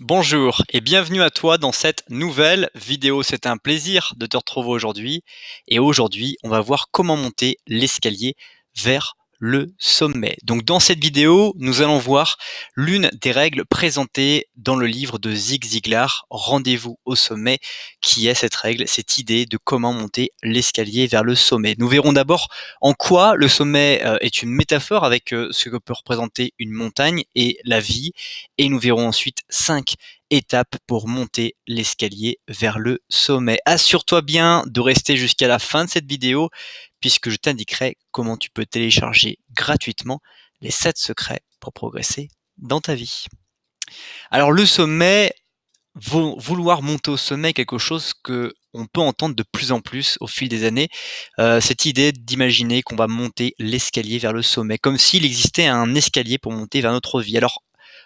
Bonjour et bienvenue à toi dans cette nouvelle vidéo. C'est un plaisir de te retrouver aujourd'hui. Et aujourd'hui, on va voir comment monter l'escalier vers le sommet. Donc dans cette vidéo, nous allons voir l'une des règles présentées dans le livre de Zig Ziglar, Rendez-vous au sommet, qui est cette règle, cette idée de comment monter l'escalier vers le sommet. Nous verrons d'abord en quoi le sommet euh, est une métaphore avec euh, ce que peut représenter une montagne et la vie, et nous verrons ensuite cinq étapes pour monter l'escalier vers le sommet. Assure-toi bien de rester jusqu'à la fin de cette vidéo puisque je t'indiquerai comment tu peux télécharger gratuitement les 7 secrets pour progresser dans ta vie. Alors le sommet, vouloir monter au sommet, quelque chose que on peut entendre de plus en plus au fil des années, euh, cette idée d'imaginer qu'on va monter l'escalier vers le sommet, comme s'il existait un escalier pour monter vers notre vie. Alors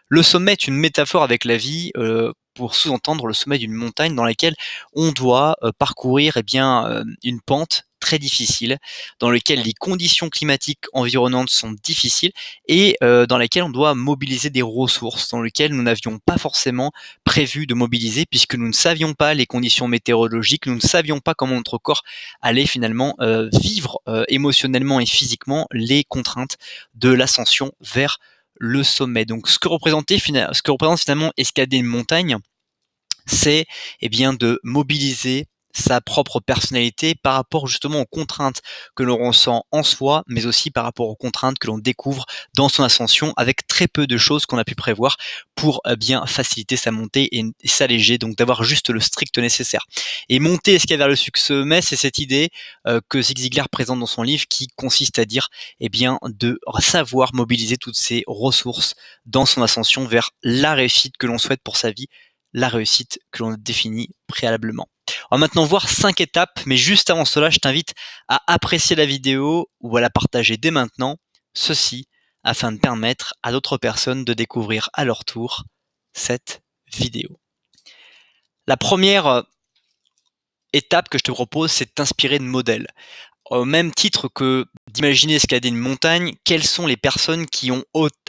le sommet est une métaphore avec la vie euh, pour sous-entendre le sommet d'une montagne dans laquelle on doit euh, parcourir eh bien une pente très difficile, dans lequel les conditions climatiques environnantes sont difficiles et euh, dans lesquelles on doit mobiliser des ressources, dans lesquelles nous n'avions pas forcément prévu de mobiliser puisque nous ne savions pas les conditions météorologiques, nous ne savions pas comment notre corps allait finalement euh, vivre euh, émotionnellement et physiquement les contraintes de l'ascension vers le sommet. Donc ce que, représente finalement escalader une montagne, c'est eh bien de mobiliser sa propre personnalité par rapport justement aux contraintes que l'on ressent en soi, mais aussi par rapport aux contraintes que l'on découvre dans son ascension avec très peu de choses qu'on a pu prévoir pour euh, bien faciliter sa montée et, s'alléger, donc d'avoir juste le strict nécessaire. Et monter qu'il vers le succès, c'est cette idée euh, que Zig Ziglar présente dans son livre qui consiste à dire eh bien de savoir mobiliser toutes ses ressources dans son ascension vers la réussite que l'on souhaite pour sa vie, la réussite que l'on définit préalablement. On va maintenant voir cinq étapes, mais juste avant cela, je t'invite à apprécier la vidéo ou à la partager dès maintenant, ceci afin de permettre à d'autres personnes de découvrir à leur tour cette vidéo. La première euh, étape que je te propose, c'est de t'inspirer de modèles. Au même titre que d'imaginer escalader une montagne, quelles sont les personnes qui ont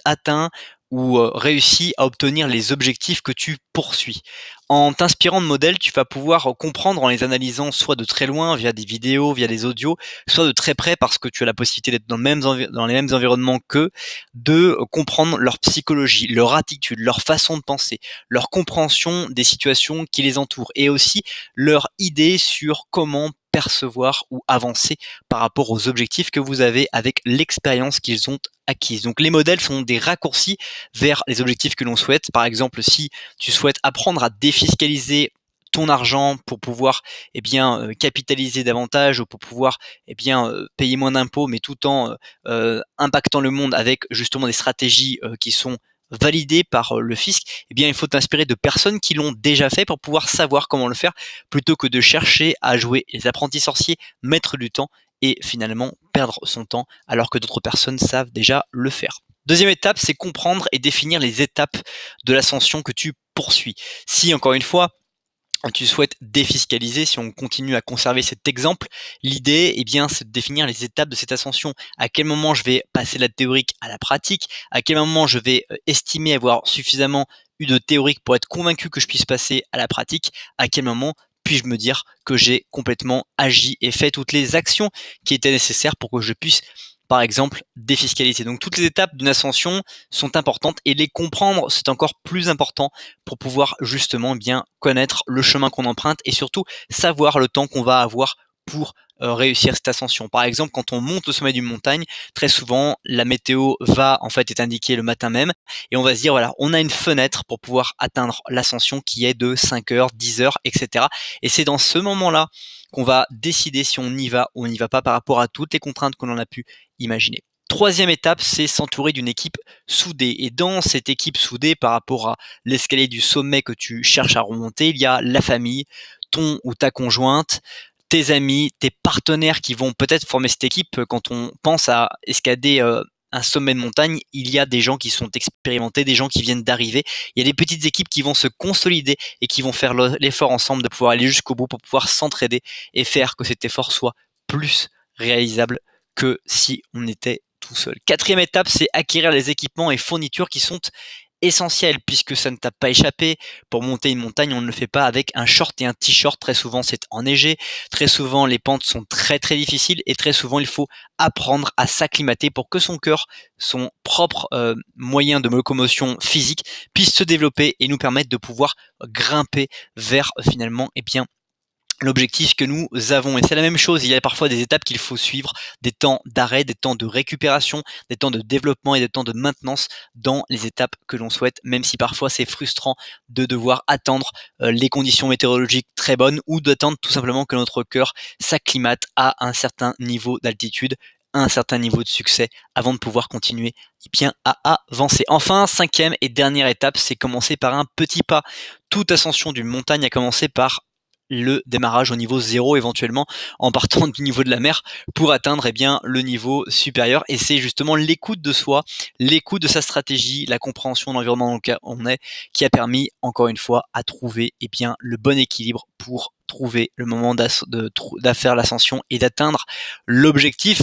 atteint ou euh, réussi à obtenir les objectifs que tu poursuis? En t'inspirant de modèles, tu vas pouvoir comprendre en les analysant soit de très loin via des vidéos, via des audios, soit de très près parce que tu as la possibilité d'être dans, les mêmes environnements qu'eux, de comprendre leur psychologie, leur attitude, leur façon de penser, leur compréhension des situations qui les entourent et aussi leur idée sur comment percevoir ou avancer par rapport aux objectifs que vous avez avec l'expérience qu'ils ont acquise. Donc les modèles sont des raccourcis vers les objectifs que l'on souhaite. Par exemple, si tu souhaites apprendre à défiscaliser ton argent pour pouvoir eh bien euh, capitaliser davantage ou pour pouvoir eh bien euh, payer moins d'impôts mais tout en euh, impactant le monde avec justement des stratégies qui sont validé par euh, le fisc, eh bien, il faut t'inspirer de personnes qui l'ont déjà fait pour pouvoir savoir comment le faire, plutôt que de chercher à jouer les apprentis sorciers, mettre du temps et finalement perdre son temps alors que d'autres personnes savent déjà le faire. Deuxième étape, c'est comprendre et définir les étapes de l'ascension que tu poursuis. Si, encore une fois, tu souhaites défiscaliser, si on continue à conserver cet exemple, l'idée, eh bien, c'est de définir les étapes de cette ascension. À quel moment je vais passer la théorique à la pratique? À quel moment je vais euh, estimer avoir suffisamment eu de théorique pour être convaincu que je puisse passer à la pratique? À quel moment puis-je me dire que j'ai complètement agi et fait toutes les actions qui étaient nécessaires pour que je puisse par exemple défiscaliser. Donc toutes les étapes d'une ascension sont importantes et les comprendre, c'est encore plus important pour pouvoir justement bien connaître le chemin qu'on emprunte et surtout savoir le temps qu'on va avoir pour euh, réussir cette ascension. Par exemple, quand on monte au sommet d'une montagne, très souvent la météo va en fait être indiquée le matin même et on va se dire voilà, on a une fenêtre pour pouvoir atteindre l'ascension qui est de 5 heures, 10 heures, etc. Et c'est dans ce moment-là qu'on va décider si on y va ou on n'y va pas par rapport à toutes les contraintes qu'on en a pu imaginer. Troisième étape, c'est s'entourer d'une équipe soudée. Et dans cette équipe soudée, par rapport à l'escalier du sommet que tu cherches à remonter, il y a la famille, ton ou ta conjointe, tes amis, tes partenaires qui vont peut-être former cette équipe. Quand on pense à escalader euh, un sommet de montagne, il y a des gens qui sont expérimentés, des gens qui viennent d'arriver. Il y a des petites équipes qui vont se consolider et qui vont faire l'effort ensemble de pouvoir aller jusqu'au bout pour pouvoir s'entraider et faire que cet effort soit plus réalisable que si on était tout seul. Quatrième étape, c'est acquérir les équipements et fournitures qui sont essentiel puisque ça ne t'a pas échappé. Pour monter une montagne, on ne le fait pas avec un short et un t-shirt. Très souvent, c'est enneigé. Très souvent, les pentes sont très très difficiles et très souvent, il faut apprendre à s'acclimater pour que son cœur, son propre euh, moyen de locomotion physique puisse se développer et nous permettre de pouvoir grimper vers finalement eh bien l'objectif que nous avons. Et c'est la même chose, il y a parfois des étapes qu'il faut suivre, des temps d'arrêt, des temps de récupération, des temps de développement et des temps de maintenance dans les étapes que l'on souhaite, même si parfois c'est frustrant de devoir attendre euh, les conditions météorologiques très bonnes ou d'attendre tout simplement que notre cœur s'acclimate à un certain niveau d'altitude un certain niveau de succès avant de pouvoir continuer bien à avancer. Enfin, cinquième et dernière étape, c'est commencer par un petit pas. Toute ascension d'une montagne a commencé par le démarrage au niveau zéro éventuellement en partant du niveau de la mer pour atteindre eh bien le niveau supérieur. Et c'est justement l'écoute de soi, l'écoute de sa stratégie, la compréhension de l'environnement dans lequel on est qui a permis encore une fois à trouver eh bien le bon équilibre pour trouver le moment d'affaire l'ascension et d'atteindre l'objectif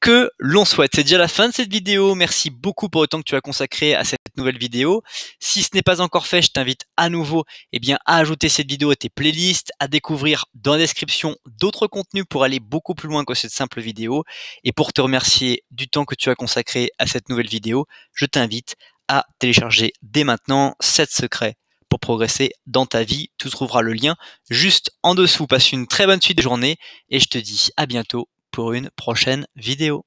que l'on souhaite. C'est déjà la fin de cette vidéo. Merci beaucoup pour le temps que tu as consacré à cette nouvelle vidéo. Si ce n'est pas encore fait, je t'invite à nouveau eh bien, à ajouter cette vidéo à tes playlists, à découvrir dans la description d'autres contenus pour aller beaucoup plus loin que cette simple vidéo. Et pour te remercier du temps que tu as consacré à cette nouvelle vidéo, je t'invite à télécharger dès maintenant 7 secrets pour progresser dans ta vie. Tu trouveras le lien juste en dessous. Passe une très bonne suite de journée et je te dis à bientôt pour une prochaine vidéo.